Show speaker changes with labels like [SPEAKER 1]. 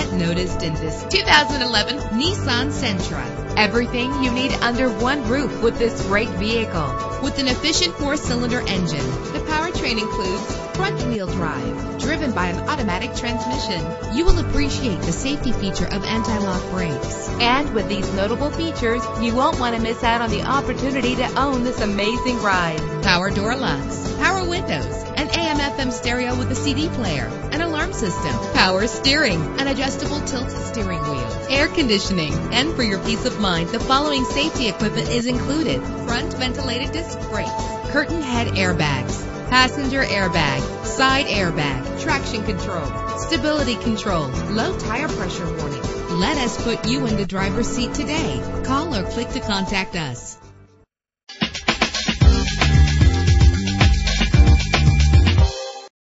[SPEAKER 1] noticed in this 2011 Nissan Sentra. Everything you need under one roof with this great vehicle. With an efficient four-cylinder engine, the powertrain includes front-wheel drive, driven by an automatic transmission. You will appreciate the safety feature of anti-lock brakes. And with these notable features, you won't want to miss out on the opportunity to own this amazing ride. Power door locks, power windows, an AM FM stereo with a CD player, an system, power steering, an adjustable tilt steering wheel, air conditioning, and for your peace of mind, the following safety equipment is included. Front ventilated disc brakes, curtain head airbags, passenger airbag, side airbag, traction control, stability control, low tire pressure warning. Let us put you in the driver's seat today. Call or click to contact us.